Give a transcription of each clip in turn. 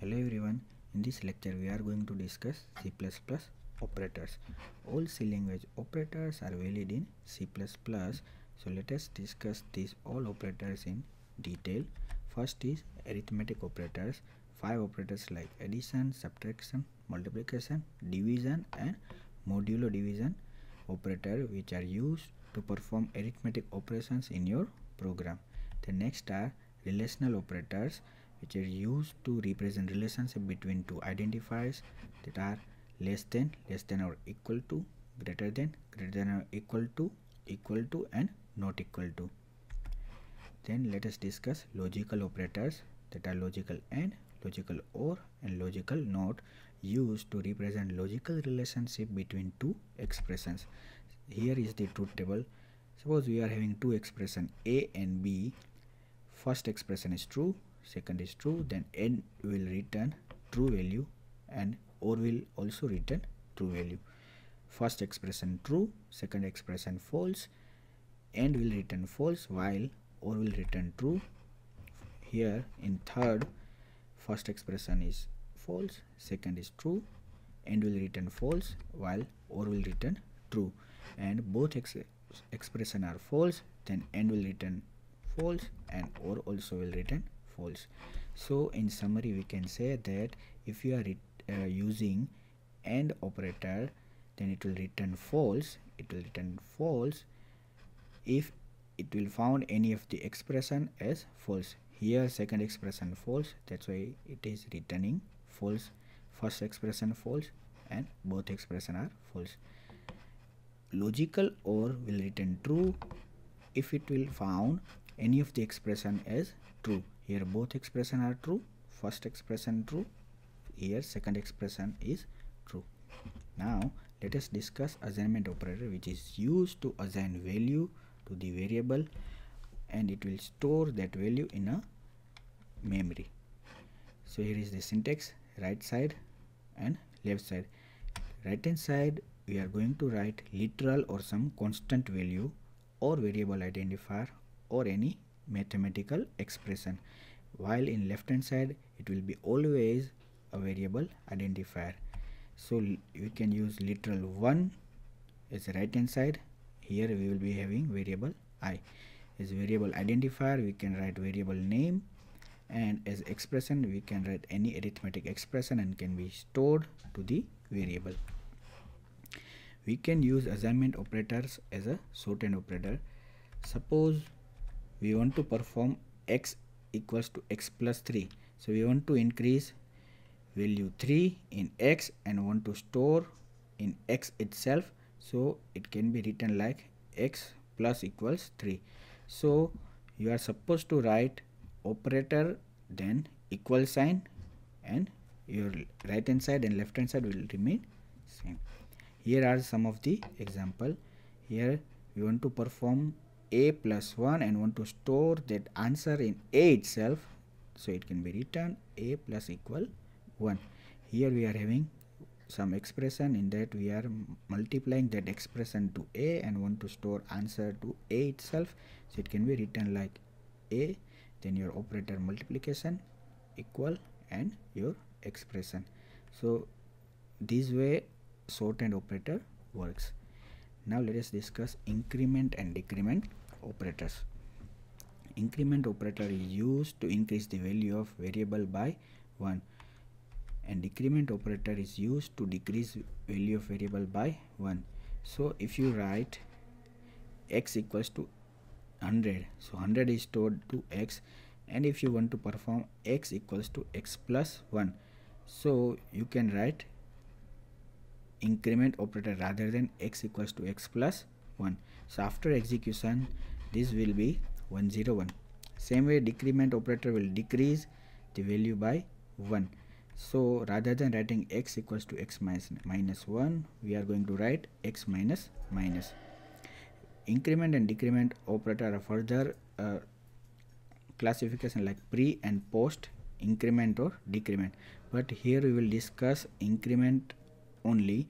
Hello everyone, in this lecture we are going to discuss C++ operators. All C language operators are valid in C++. So let us discuss these all operators in detail. First is arithmetic operators. Five operators like addition, subtraction, multiplication, division and modulo division operator which are used to perform arithmetic operations in your program. The next are relational operators which are used to represent relationship between two identifiers that are less than, less than or equal to, greater than, greater than or equal to, equal to and not equal to. Then let us discuss logical operators that are logical and, logical or and logical not used to represent logical relationship between two expressions. Here is the truth table. Suppose we are having two expression A and B. First expression is true, second is true then n will return true value and or will also return true value. First expression true second expression false and will return false while or will return true. Here in third first expression is false second is true and will return false while or will return true. And both ex expression are false then end will return false and or also will return false. So in summary we can say that if you are uh, using AND operator then it will return false. It will return false if it will found any of the expression as false. Here second expression false. That's why it is returning false. First expression false and both expression are false. Logical or will return true if it will found any of the expression as true here both expression are true. First expression true. Here second expression is true. Now let us discuss assignment operator which is used to assign value to the variable and it will store that value in a memory. So here is the syntax right side and left side. Right hand side we are going to write literal or some constant value or variable identifier or any mathematical expression while in left hand side it will be always a variable identifier. So we can use literal 1 as right hand side. Here we will be having variable i. As variable identifier we can write variable name and as expression we can write any arithmetic expression and can be stored to the variable. We can use assignment operators as a shorthand operator. Suppose we want to perform x equals to x plus 3 so we want to increase value 3 in x and want to store in x itself. So it can be written like x plus equals 3 so you are supposed to write operator then equal sign and your right hand side and left hand side will remain same. Here are some of the example. Here we want to perform a plus 1 and want to store that answer in a itself. So it can be written a plus equal 1 here we are having some expression. In that we are multiplying that expression to a and want to store answer to a itself. So it can be written like a then your operator multiplication equal and your expression. So this way shorthand operator works now let us discuss increment and decrement operators. Increment operator is used to increase the value of variable by 1 and decrement operator is used to decrease value of variable by 1. So if you write x equals to 100 so 100 is stored to x and if you want to perform x equals to x plus 1 so you can write increment operator rather than x equals to x plus 1 so after execution this will be 101 same way decrement operator will decrease the value by 1 so rather than writing x equals to x minus, minus 1 we are going to write x minus minus. Increment and decrement operator are further uh, classification like pre and post increment or decrement. But here we will discuss increment only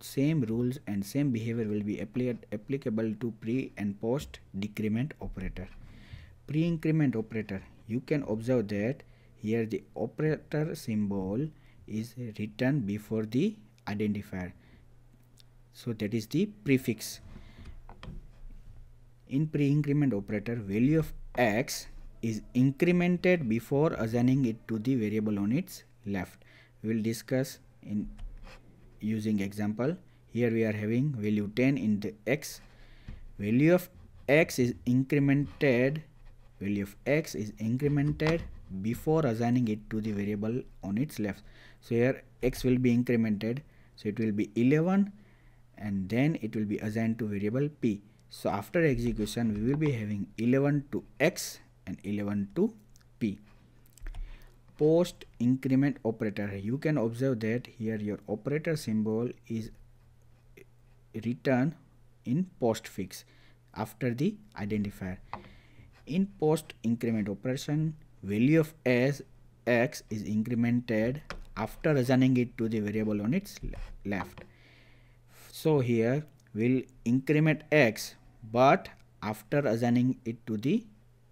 same rules and same behavior will be applied applicable to pre and post decrement operator. Pre increment operator you can observe that here the operator symbol is written before the identifier. So that is the prefix. In pre-increment operator value of x is incremented before assigning it to the variable on its left. We will discuss in using example here we are having value 10 in the x. Value of x is incremented value of x is incremented before assigning it to the variable on its left. So here x will be incremented so it will be 11 and then it will be assigned to variable p. So after execution we will be having 11 to x and 11 to p post increment operator. You can observe that here your operator symbol is written in postfix after the identifier. In post increment operation value of s x is incremented after assigning it to the variable on its left. So here we'll increment x but after assigning it to the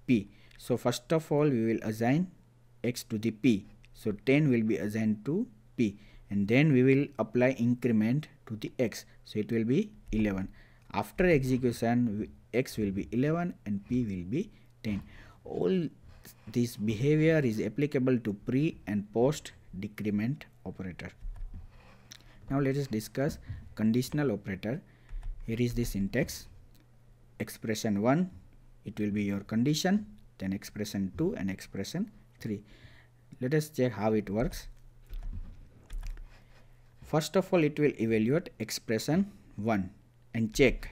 p. So first of all we will assign x to the p. So 10 will be assigned to p. And then we will apply increment to the x. So it will be 11 after execution x will be 11 and p will be 10 all this behavior is applicable to pre and post decrement operator. Now let us discuss conditional operator. Here is the syntax. Expression 1 it will be your condition then expression 2 and expression 3 let us check how it works. First of all it will evaluate expression 1 and check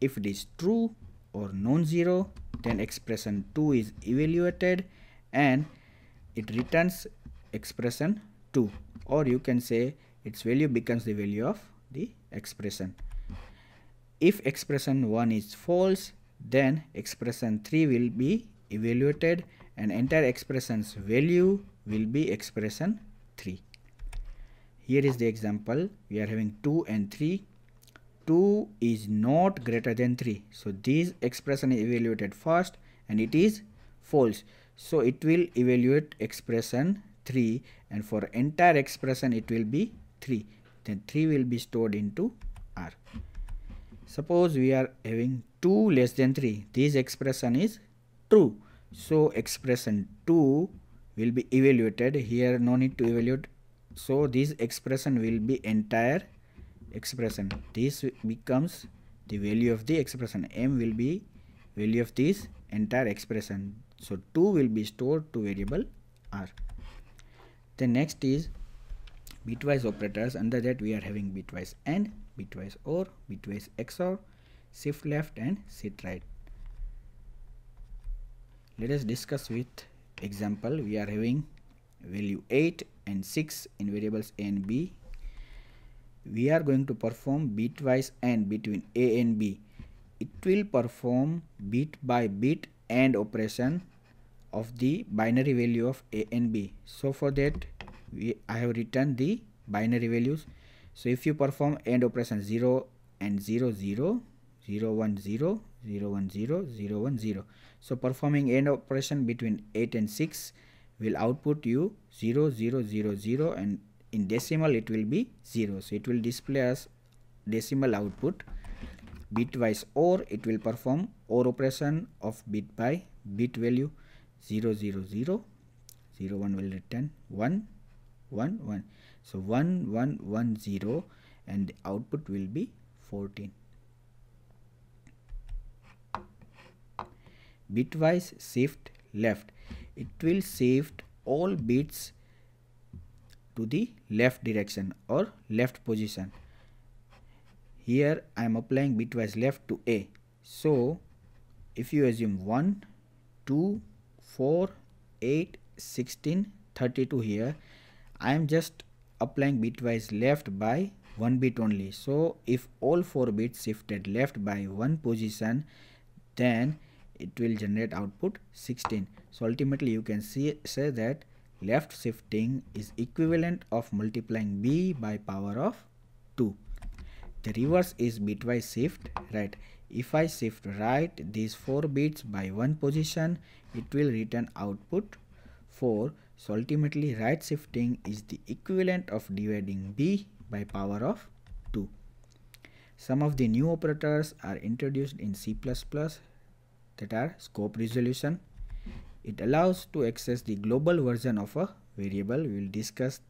if it is true or non-zero. Then expression 2 is evaluated and it returns expression 2 or you can say its value becomes the value of the expression. If expression 1 is false then expression 3 will be evaluated and entire expression's value will be expression 3 here is the example. We are having 2 and 3 2 is not greater than 3 so this expression is evaluated first and it is false. So it will evaluate expression 3 and for entire expression it will be 3 then 3 will be stored into r. Suppose we are having 2 less than 3 this expression is true so expression 2 will be evaluated. Here no need to evaluate. So this expression will be entire expression. This becomes the value of the expression. M will be value of this entire expression. So 2 will be stored to variable r. The next is bitwise operators. Under that we are having bitwise and bitwise or bitwise xor shift left and shift right let us discuss with example we are having value 8 and 6 in variables a and b we are going to perform bitwise AND between A and B. It will perform bit by bit AND operation of the binary value of A and B. So for that we I have written the binary values. So if you perform AND operation 0 and 0 0 0 1 0 0 1 0 0 1 0. So performing AND operation between 8 and 6 will output you 0 0 0 0 and in decimal it will be 0 so it will display as decimal output. Bitwise or it will perform OR operation of bit by bit value 0 0 0 0 1 will return 1 1 1 so 1 1 1 0 and the output will be 14 bitwise shift left. It will shift all bits to the left direction or left position. Here I am applying bitwise left to A. So if you assume 1 2 4 8 16 32 here I am just applying bitwise left by one bit only. So if all four bits shifted left by one position then it will generate output 16 so ultimately you can see say that left shifting is equivalent of multiplying b by power of 2 the reverse is bitwise shift right? If i shift right these four bits by one position it will return output 4 so ultimately right shifting is the equivalent of dividing b by power of 2 some of the new operators are introduced in c++ that are scope resolution. It allows to access the global version of a variable. We will discuss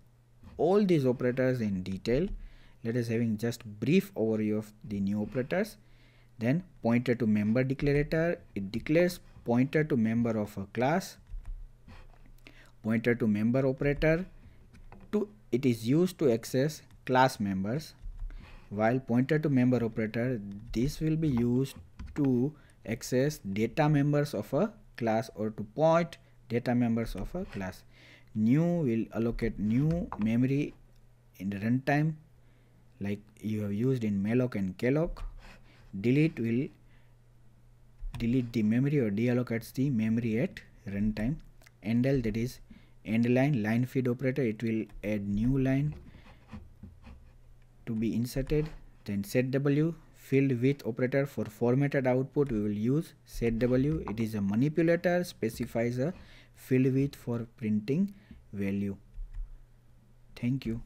all these operators in detail. Let us having just brief overview of the new operators. Then pointer to member declarator. It declares pointer to member of a class pointer to member operator. To it is used to access class members. While pointer to member operator this will be used to access data members of a class or to point data members of a class. New will allocate new memory in the runtime like you have used in malloc and calloc delete will delete the memory or deallocates the memory at runtime. Endl that is end line line feed operator it will add new line to be inserted. Then set w field width operator for formatted output we will use set w. It is a manipulator specifies a field width for printing value. Thank you